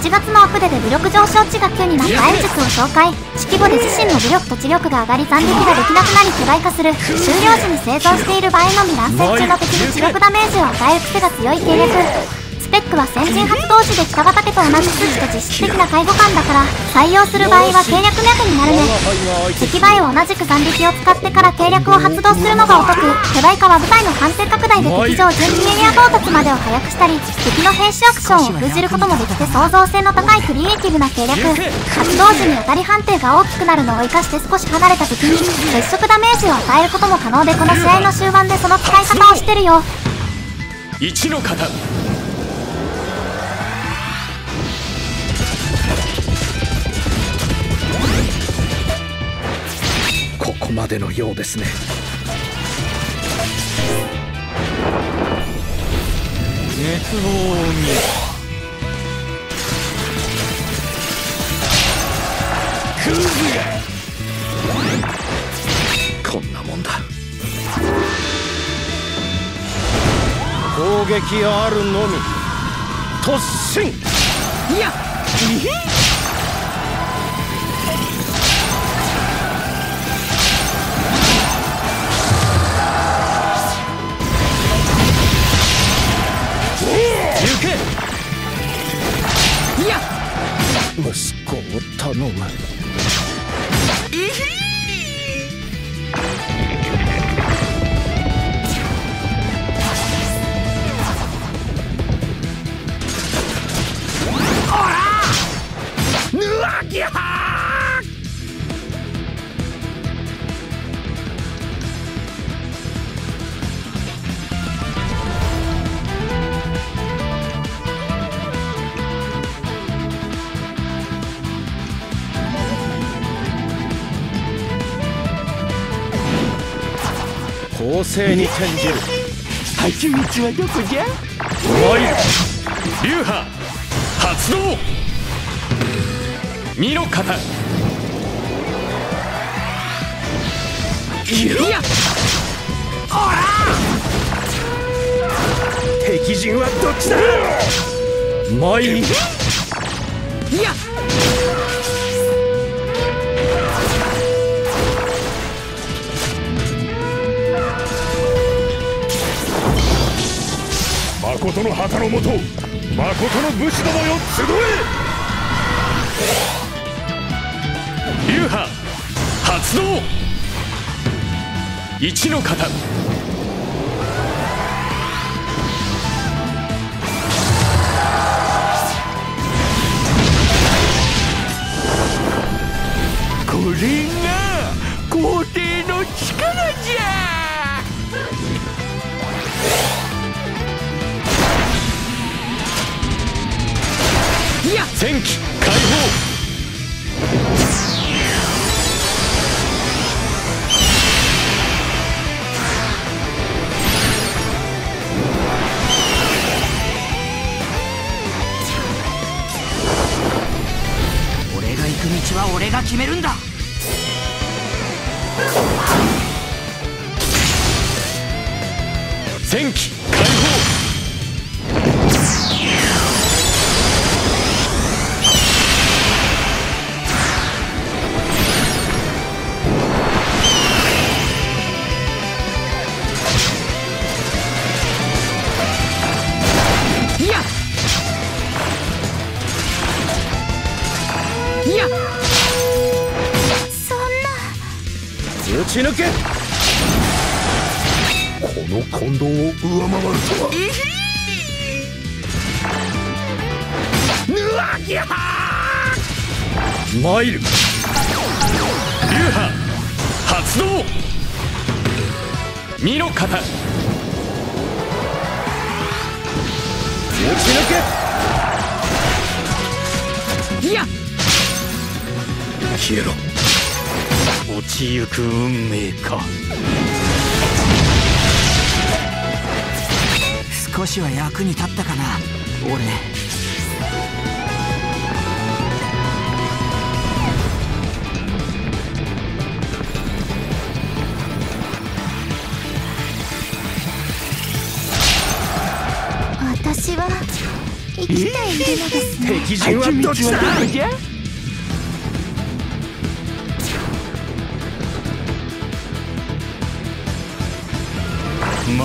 7月のアップデで武力上昇値が9になった演術を紹介。式後で自身の武力と知力が上がり斬撃ができなくなり巨大化する。終了時に生存している場合のみ乱戦中の敵に知力ダメージを与える癖が強い計略ペックは先人発動時で北畠と同じ数値と実質的な介護官だから採用する場合は計略脈になるね。敵場合は同じく斬撃を使ってから計略を発動するのがお得巨大化は部隊の反転拡大で敵上準備エリア到達までを早くしたり敵の兵士アクションを封じることもできて創造性の高いクリエイティブな計略発動時に当たり判定が大きくなるのを生かして少し離れた敵に接触ダメージを与えることも可能でこの試合の終盤でその使い方をしてるよ。一の型ここまでのようですね。熱望に。クズこんなもんだ。攻撃あるのみ。突進。いや行け。いや。息子を頼む攻勢に転じる。配球位置はどこじゃ？参る流派発動。見ろ型いや敵陣はどっちだ？参るいや誠の旗のもと誠の武士どもよ集え!流派発動!一の型。これがいや。戦機解放。俺が行く道は俺が決めるんだ。戦機や。そんな。撃ち抜けこの近藤を上回るとは。ぬわぎゃ参る流派。発動見ろ型撃ち抜いや。け消えろ。落ちゆく運命か。少しは役に立ったかな俺。私は生きているのですね。敵陣はどっちだ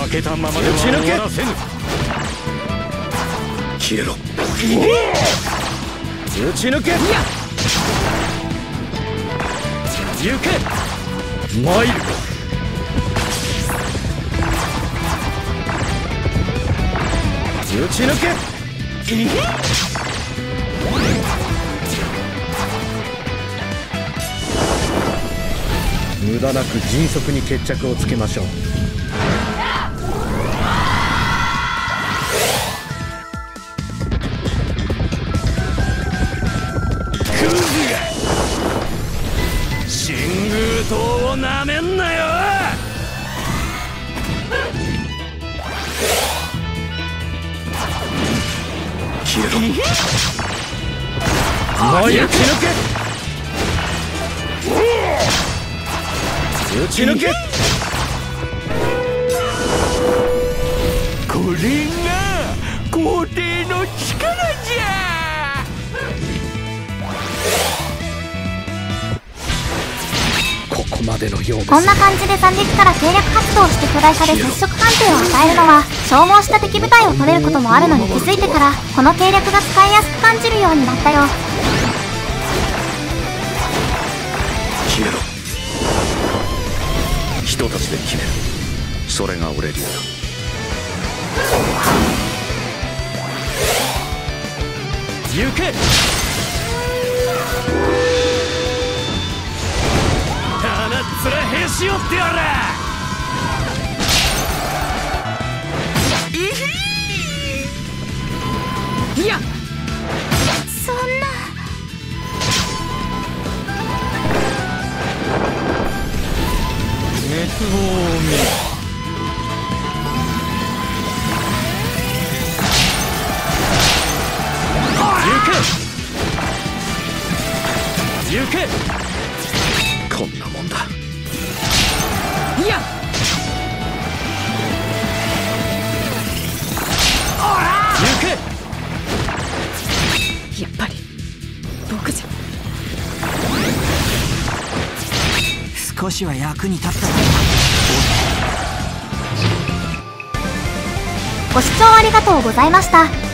負けたままでは終わらせぬ。消えろ。打ち抜け。行け。参る打ち抜け無駄なく迅速に決着をつけましょう宮島をなめんなよ消えろ参る打ち抜け打ち抜けこれが皇帝の力ここまでのようです。こんな感じで斬撃から計略活動をして巨大化で接触判定を与えるのは消耗した敵部隊を取れることもあるのに気づいてからこの計略が使いやすく感じるようになったよ。消えろ。人たちで決める。それが俺流だ。行けし折ってやれいやそんな。滅亡を見け行けこんなもんだ。いや。行け。やっぱり僕じゃ。少しは役に立ったかご視聴ありがとうございました